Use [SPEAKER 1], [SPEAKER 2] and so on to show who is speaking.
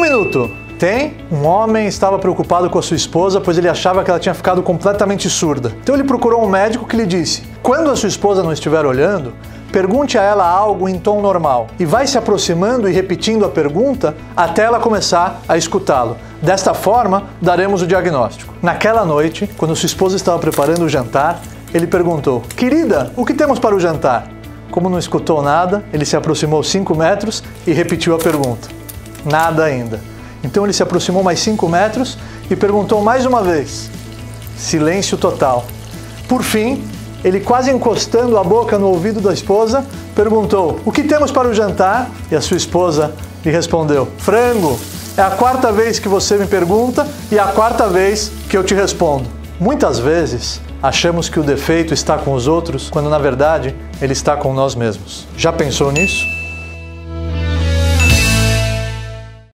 [SPEAKER 1] minuto. Tem. Um homem estava preocupado com a sua esposa, pois ele achava que ela tinha ficado completamente surda. Então ele procurou um médico que lhe disse: quando a sua esposa não estiver olhando, pergunte a ela algo em tom normal e vai se aproximando e repetindo a pergunta até ela começar a escutá-lo. Desta forma, daremos o diagnóstico. Naquela noite, quando sua esposa estava preparando o jantar, ele perguntou: Querida, o que temos para o jantar? Como não escutou nada, ele se aproximou 5 metros e repetiu a pergunta. Nada ainda. Então ele se aproximou mais 5 metros e perguntou mais uma vez. Silêncio total. Por fim, ele quase encostando a boca no ouvido da esposa, perguntou: O que temos para o jantar? E a sua esposa lhe respondeu: Frango. É a quarta vez que você me pergunta e a quarta vez que eu te respondo. Muitas vezes achamos que o defeito está com os outros, quando na verdade ele está com nós mesmos. Já pensou nisso?